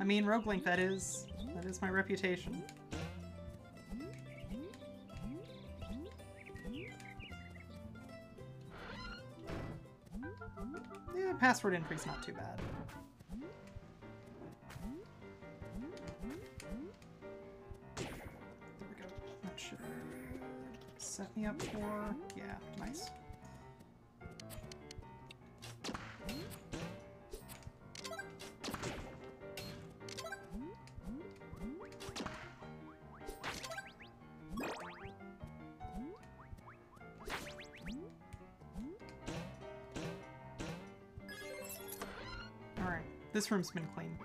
I mean, Roguelink, that is. That is my reputation. Yeah, password entry's not too bad. There we go. That should set me up for... Yeah, nice. This room's been clean.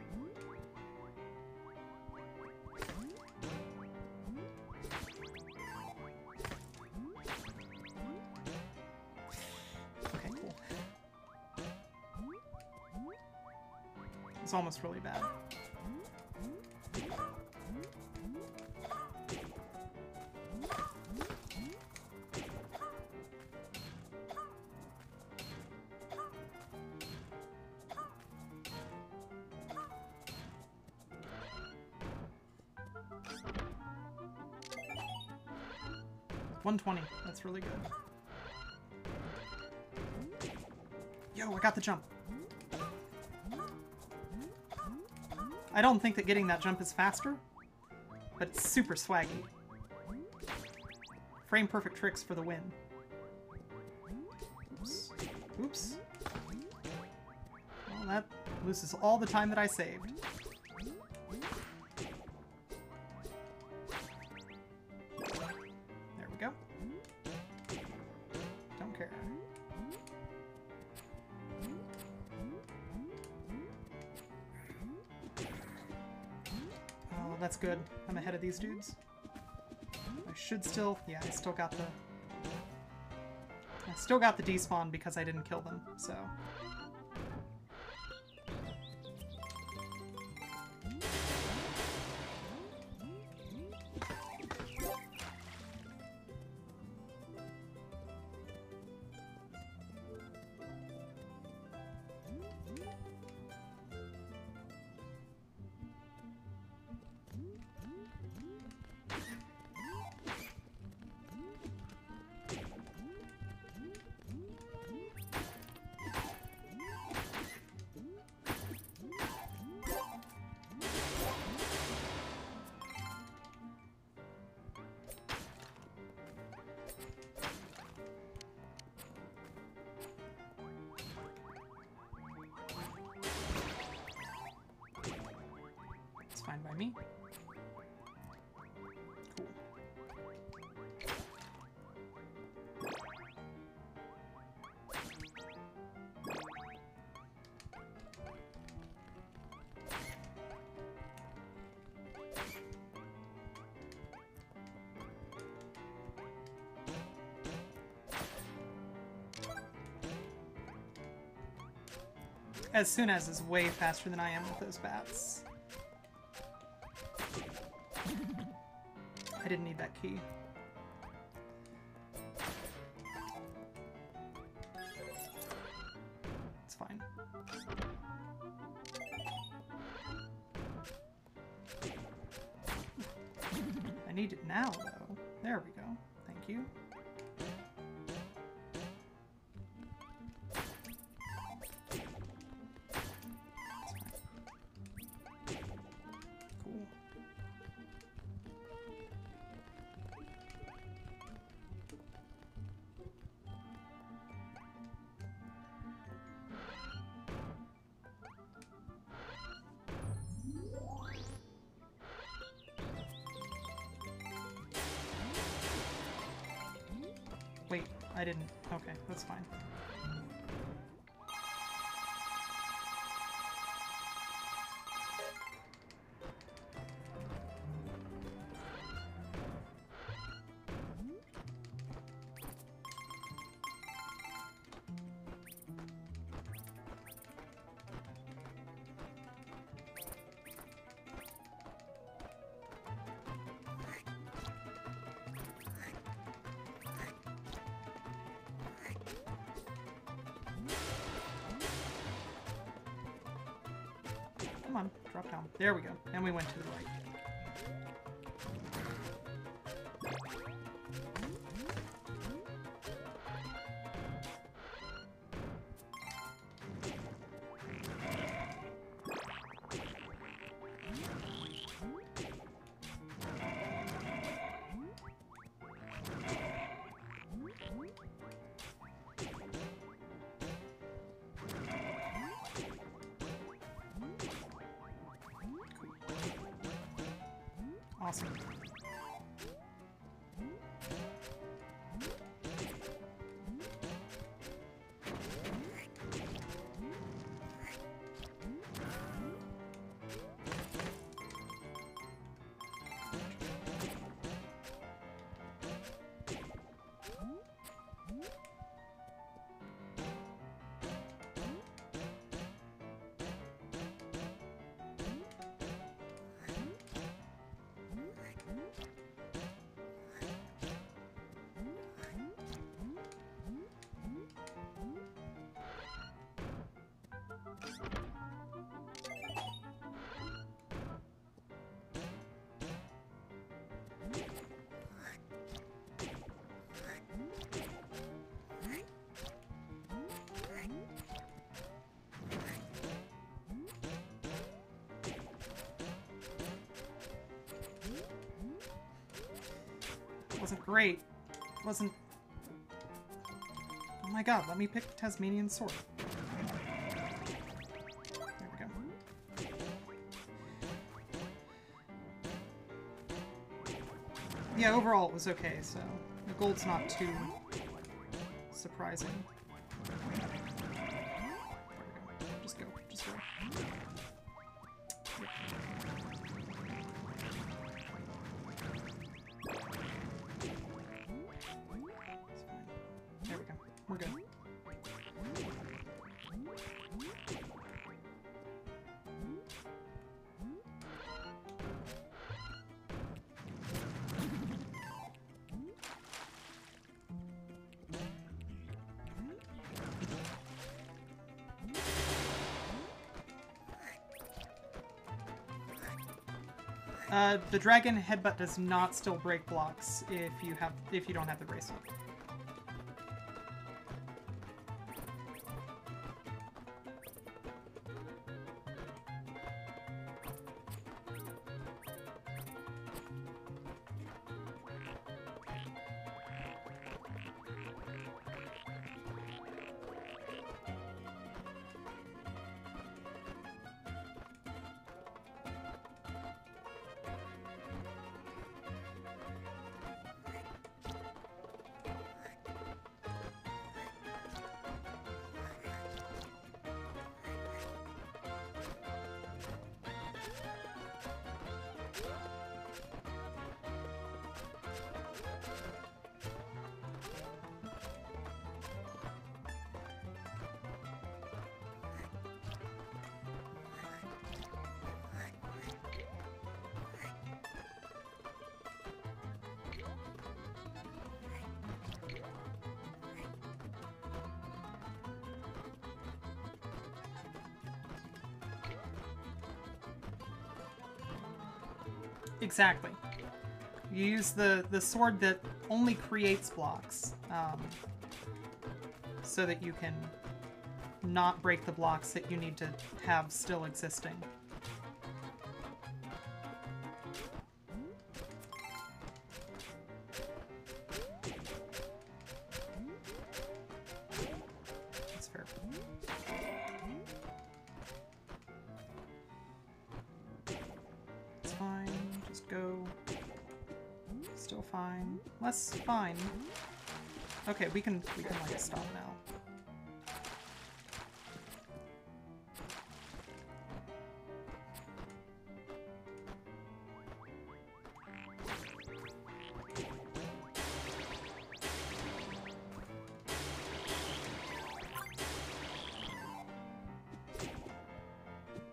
Okay, cool. It's almost really bad. Got the jump. I don't think that getting that jump is faster, but it's super swaggy. Frame perfect tricks for the win. Oops. Oops. Well, that loses all the time that I saved. Yeah, I still got the... I still got the despawn because I didn't kill them, so... fine by me. Cool. As soon as is way faster than I am with those bats. I didn't need that key. It's fine. I need it now, though. There we go. Thank you. That's fine. There we go. And we went to the right. Awesome. Wasn't great. It wasn't... Oh my god, let me pick Tasmanian sword. There we go. Yeah, overall it was okay, so the gold's not too surprising. Uh, the dragon headbutt does not still break blocks if you have if you don't have the bracelet. Exactly. You use the, the sword that only creates blocks, um, so that you can not break the blocks that you need to have still existing. Fine. Less fine. Okay, we can we can like stop now.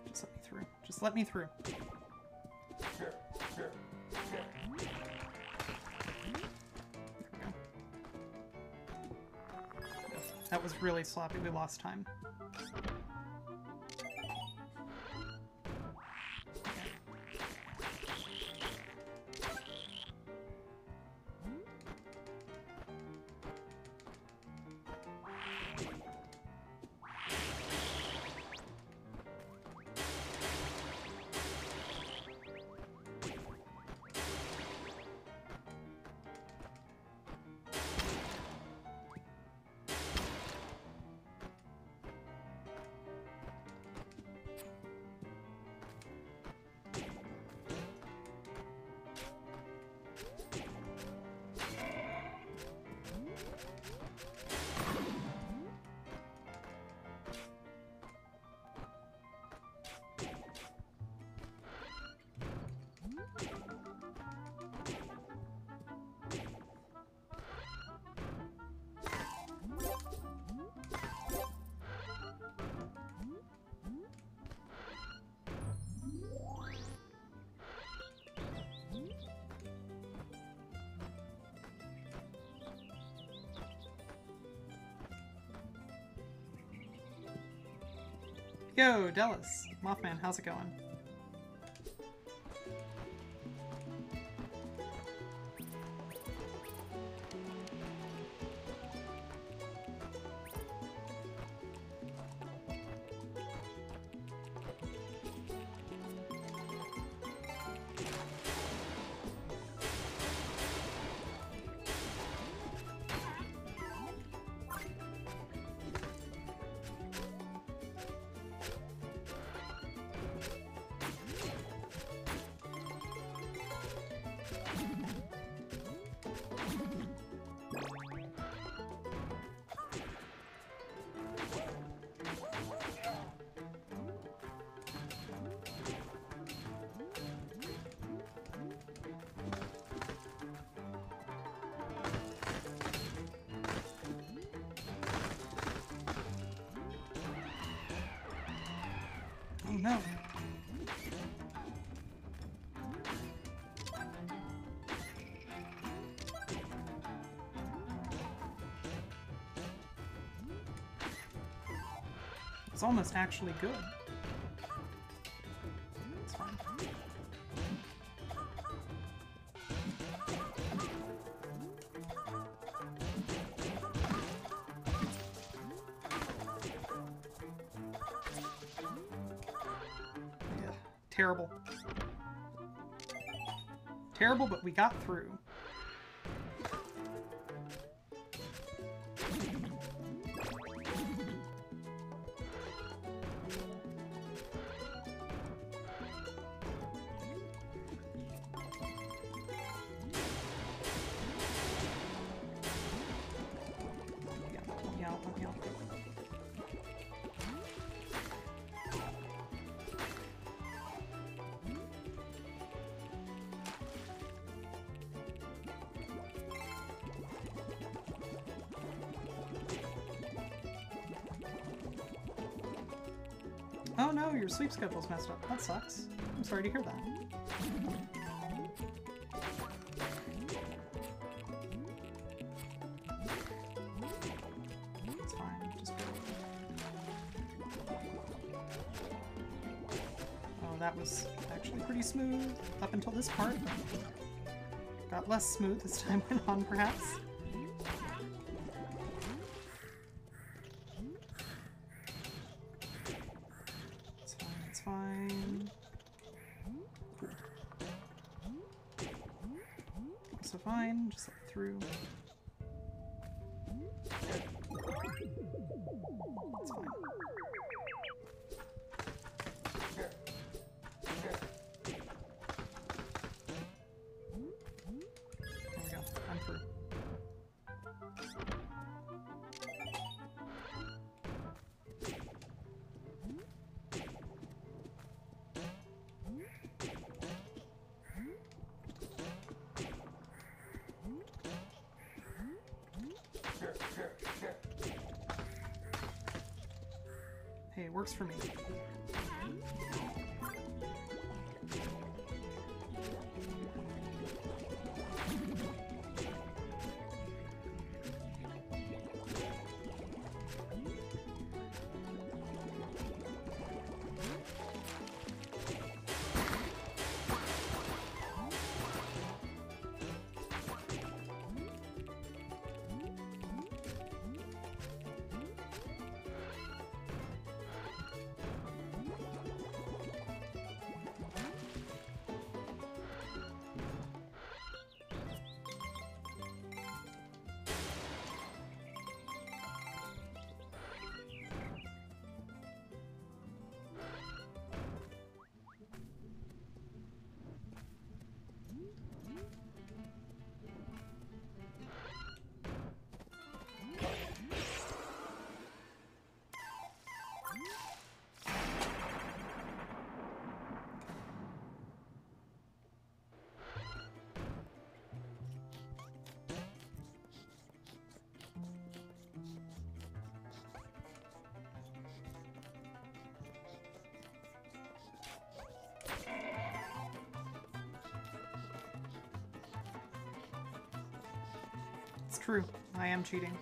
Just let me through. Just let me through. That was really sloppy. We lost time. Yo, Dallas. Mothman, how's it going? It's almost actually good. Terrible. Terrible, but we got through. Schedule's messed up. That sucks. I'm sorry to hear that. It's fine. Just go. Oh, that was actually pretty smooth up until this part. Got less smooth as time went on, perhaps. It works for me. It's true. I am cheating.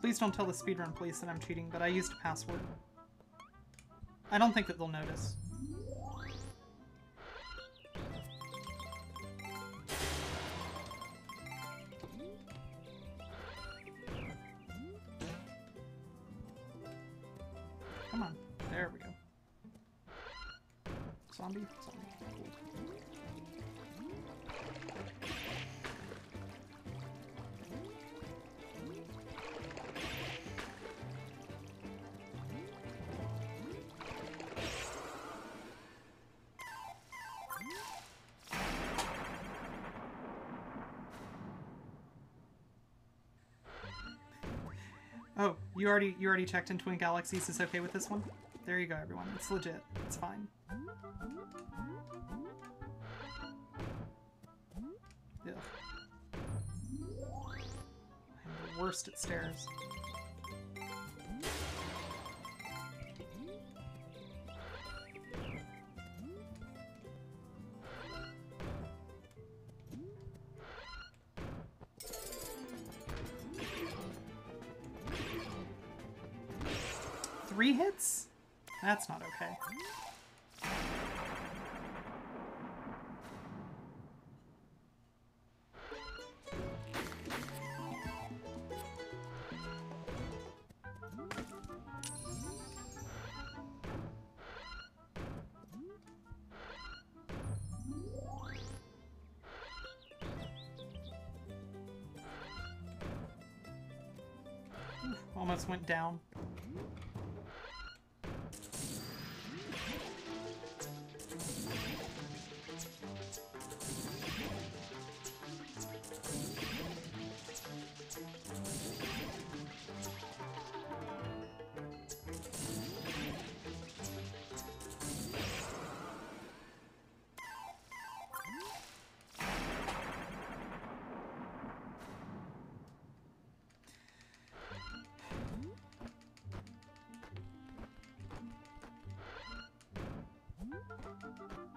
Please don't tell the speedrun police that I'm cheating, but I used a password. I don't think that they'll notice. Zombie? Zombie. Oh, you already you already checked in Twin Galaxies is okay with this one? There you go, everyone. It's legit. It's fine. Worst at stairs. Three hits? That's not okay. Down. Oh,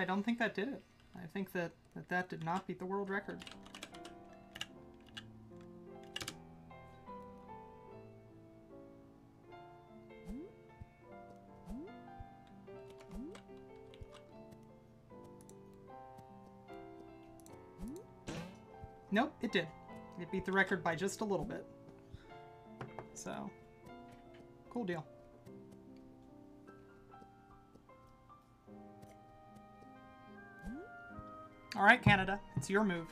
I don't think that did it. I think that that, that did not beat the world record. Nope, it did. It beat the record by just a little bit. So, cool deal. All right, Canada, it's your move.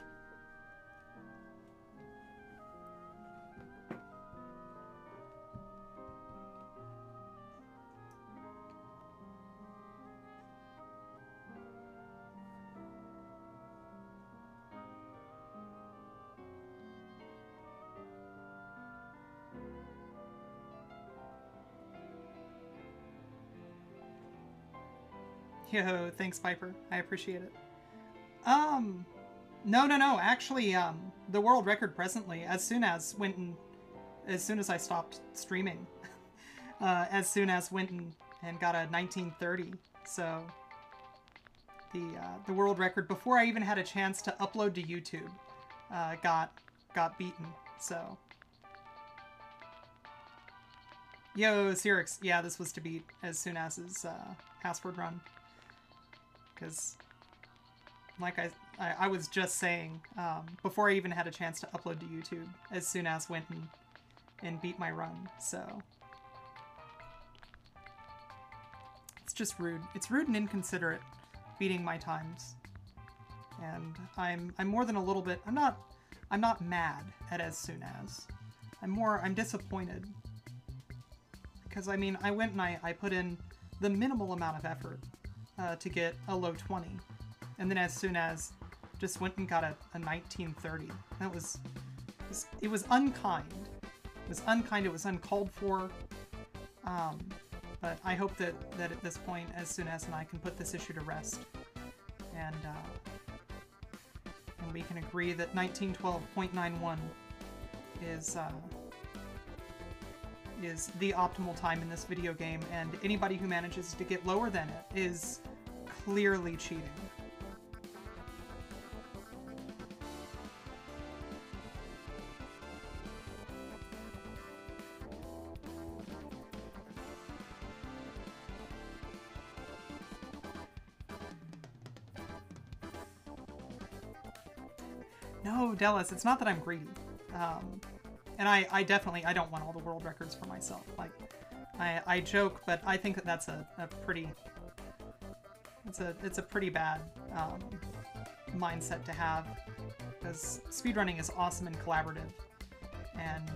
Yo, thanks, Piper. I appreciate it. Um, no, no, no. Actually, um, the world record presently, as soon as Winton, as soon as I stopped streaming, uh, as soon as Winton and got a 1930. So the uh, the world record before I even had a chance to upload to YouTube, uh, got got beaten. So. Yo, Cyrix, yeah, this was to beat as soon as his uh, password run. Because like I, I, I was just saying, um, before I even had a chance to upload to YouTube, as soon as went and, and beat my run, so. It's just rude. It's rude and inconsiderate beating my times. And I'm I'm more than a little bit I'm not I'm not mad at as soon as. I'm more I'm disappointed. Because I mean I went and I, I put in the minimal amount of effort uh, to get a low 20. And then as soon as just went and got a, a 1930. That was, it was, unkind. It was unkind, it was uncalled for. Um, but I hope that, that at this point, as soon as and I can put this issue to rest. And, uh, and we can agree that 1912.91 is, uh, is the optimal time in this video game, and anybody who manages to get lower than it is clearly cheating. No, Dallas, it's not that I'm greedy. Um, and I, I definitely, I don't want all the world records for myself. Like, I, I joke, but I think that that's a, a pretty, it's a, it's a pretty bad um, mindset to have because speedrunning is awesome and collaborative. And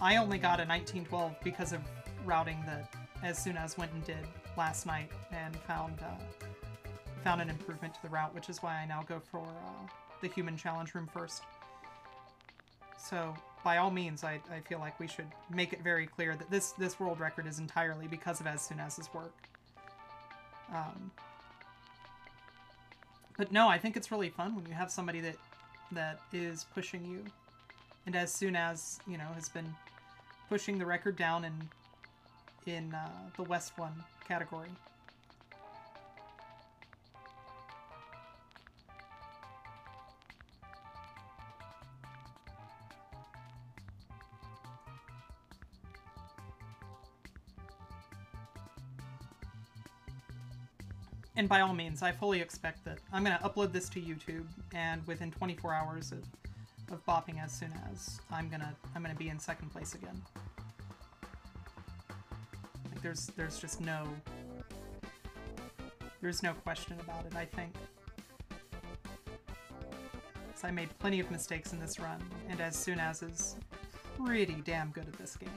I only got a 1912 because of routing that as soon as went and did last night and found uh, found an improvement to the route, which is why I now go for uh, the human challenge room first. So by all means, I, I feel like we should make it very clear that this this world record is entirely because of As Soon As's work. Um, but no, I think it's really fun when you have somebody that that is pushing you, and as soon as you know has been pushing the record down in in uh, the West One category. And by all means, I fully expect that I'm going to upload this to YouTube, and within 24 hours of, of bopping as soon as, I'm gonna I'm gonna be in second place again. Like there's there's just no there's no question about it. I think. So I made plenty of mistakes in this run, and as soon as is pretty damn good at this game.